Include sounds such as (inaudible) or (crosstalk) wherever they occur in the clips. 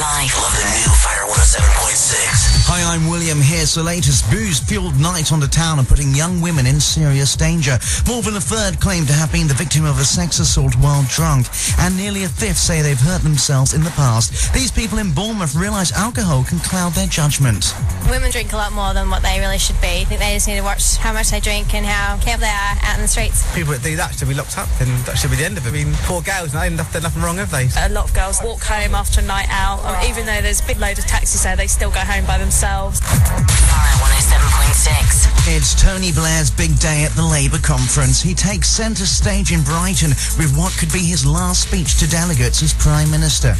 life. On the new Fire 107.6. Hi, I'm William. Here's the latest booze-fueled night on the town and putting young women in serious danger. More than a third claim to have been the victim of a sex assault while drunk, and nearly a fifth say they've hurt themselves in the past. These people in Bournemouth realise alcohol can cloud their judgment. Women drink a lot more than what they really should be. I think they just need to watch how much they drink and how careful they are out in the streets. People that do that should be locked up, and that should be the end of it. I mean, poor girls, they end up done nothing wrong, have they? A lot of girls walk home after a night out, and even though there's a big load of taxis there, they still go home by themselves. Fire 107.6. It's Tony Blair's big day at the Labour conference. He takes centre stage in Brighton with what could be his last speech to delegates as Prime Minister.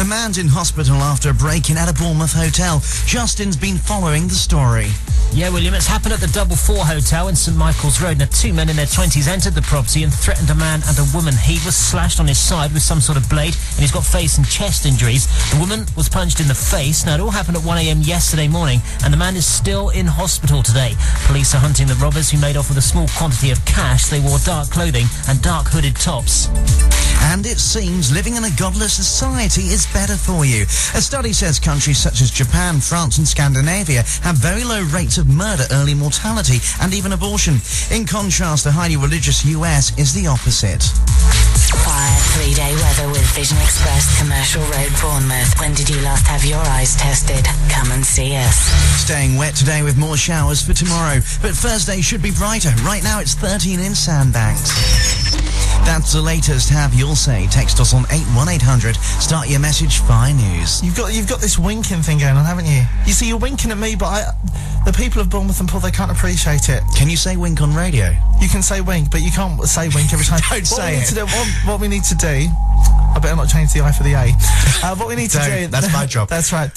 A man's in hospital after a break-in at a Bournemouth hotel. Justin's been following the story. Yeah, William, it's happened at the Double Four Hotel in St Michael's Road. Now, two men in their 20s entered the property and threatened a man and a woman. He was slashed on his side with some sort of blade and he's got face and chest injuries. The woman was punched in the face. Now, it all happened at 1am yesterday morning and the man is still in hospital today. Police are hunting the robbers who made off with a small quantity of cash. They wore dark clothing and dark hooded tops. And it seems living in a godless society is better for you. A study says countries such as Japan, France and Scandinavia have very low rates of murder, early mortality and even abortion. In contrast, the highly religious US is the opposite. Fire three-day weather with Vision Express Commercial Road, Bournemouth. When did you last have your eyes tested? Come and see us. Staying wet today with more showers for tomorrow, but Thursday should be brighter. Right now it's 13 in Sandbanks. That's the latest. Have your say. Text us on 81800. Start your message. Fire News. You've got you've got this winking thing going on, haven't you? You see, you're winking at me, but I, the people of Bournemouth and Paul, they can't appreciate it. Can you say wink on radio? You can say wink, but you can't say wink every time. (laughs) Don't what say we need it. To do, what, what we need to do. I better not change the I for the A. Uh, what we need to do. That's my job. (laughs) That's right.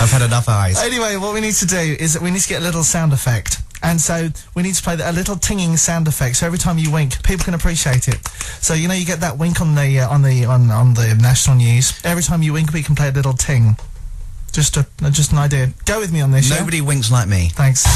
I've had enough eyes. Anyway, what we need to do is that we need to get a little sound effect. And so we need to play a little tinging sound effect. So every time you wink, people can appreciate it. So you know you get that wink on the uh, on the on on the national news. Every time you wink, we can play a little ting. Just a just an idea. Go with me on this. yeah? Nobody winks like me. Thanks.